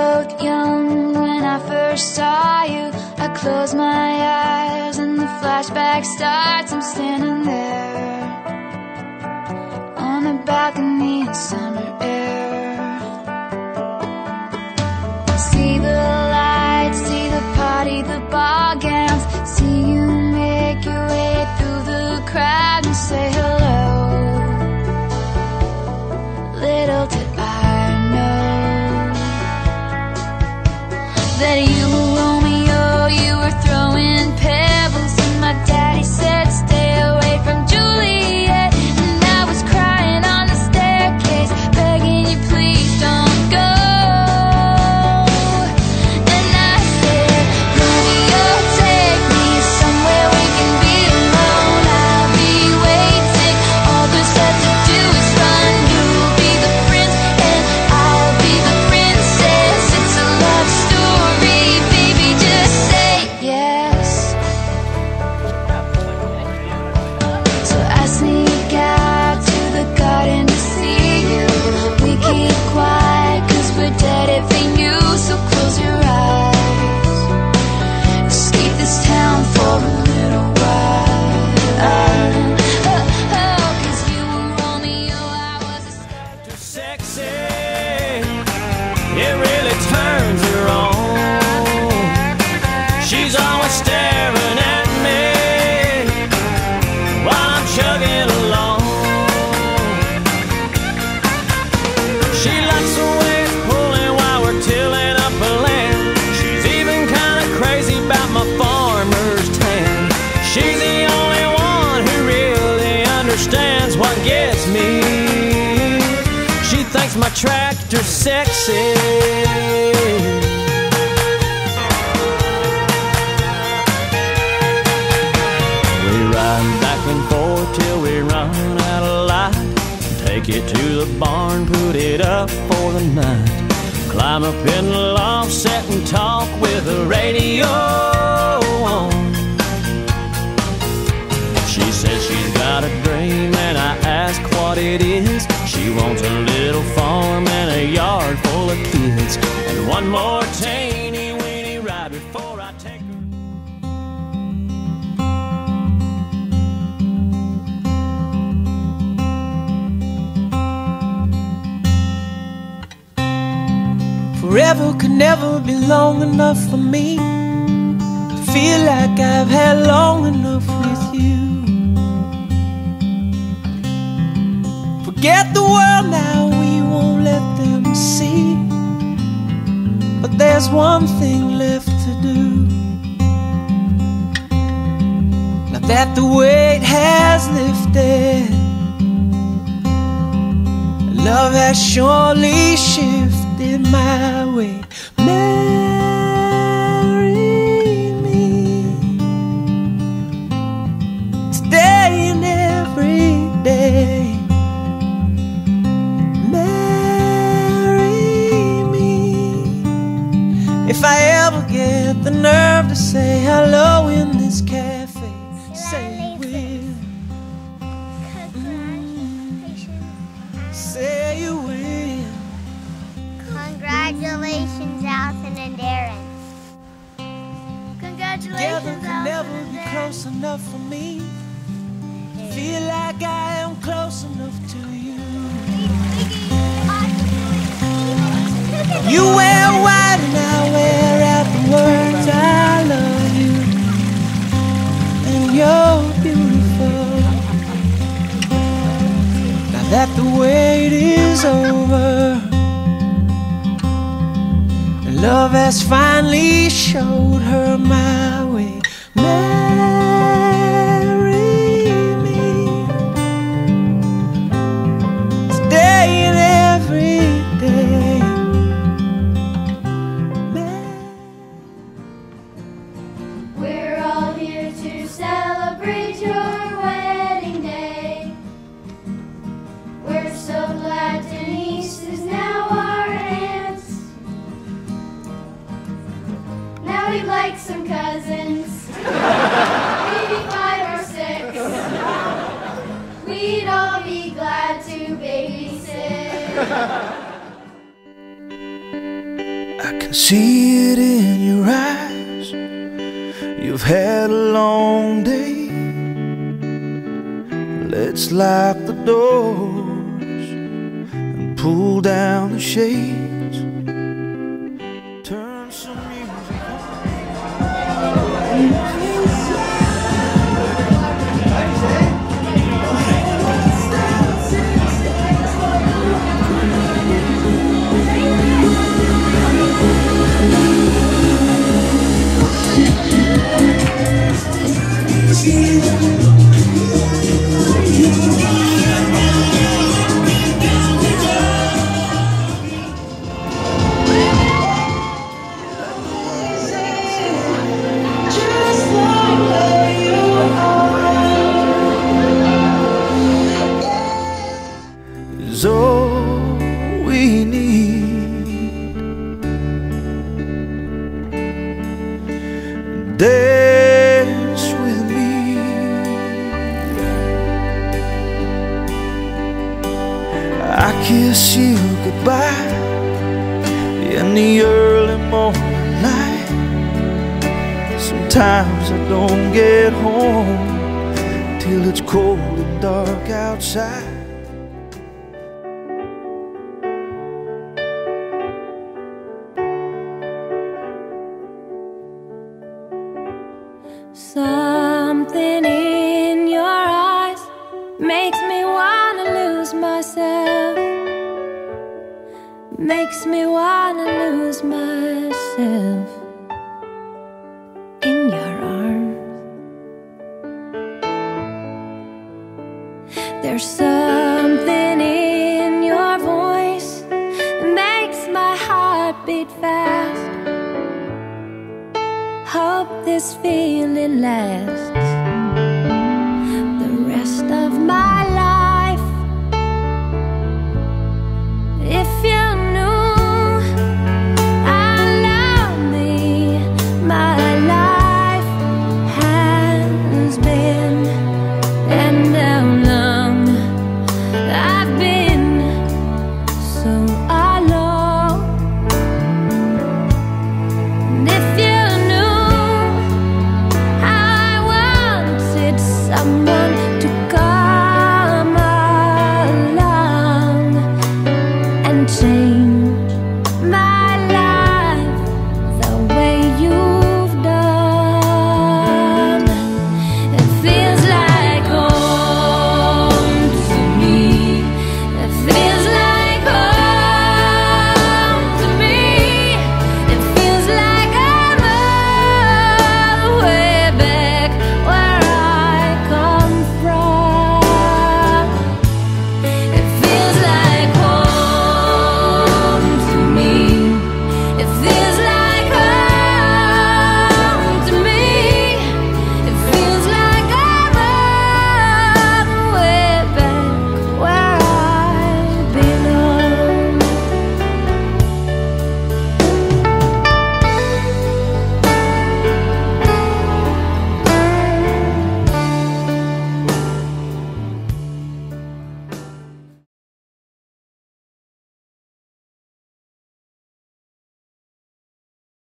Both young when I first saw you. I close my eyes and the flashback starts. I'm standing there on a balcony in summer air. See the lights, see the party, the ball gowns. See you make your way through the crowd and say tractor's sexy. We ride back and forth till we run out of light. Take it to the barn, put it up for the night. Climb up in the loft, sit and talk with the radio on. She says she's got a dream, and I ask what it is. Wants a little farm and a yard full of kids, and one more teeny weeny ride before I take her. Forever could never be long enough for me to feel like I've had Forget the world now, we won't let them see. But there's one thing left to do. Now that the weight has lifted, love has surely shifted my way. Marry say you will. Congratulations, Allison and Darren. Together Congratulations, could never Allison be close enough for me. Feel like I am close enough to you. You wear white that the wait is over. Love has finally showed her my way. Marry I can see it in your eyes. You've had a long day. Let's lock the doors and pull down the shades. We need. Dance with me. I kiss you goodbye in the early morning light. Sometimes I don't get home till it's cold and dark outside. Something in your eyes makes me wanna lose myself. Makes me wanna lose myself in your arms. There's something this feeling lasts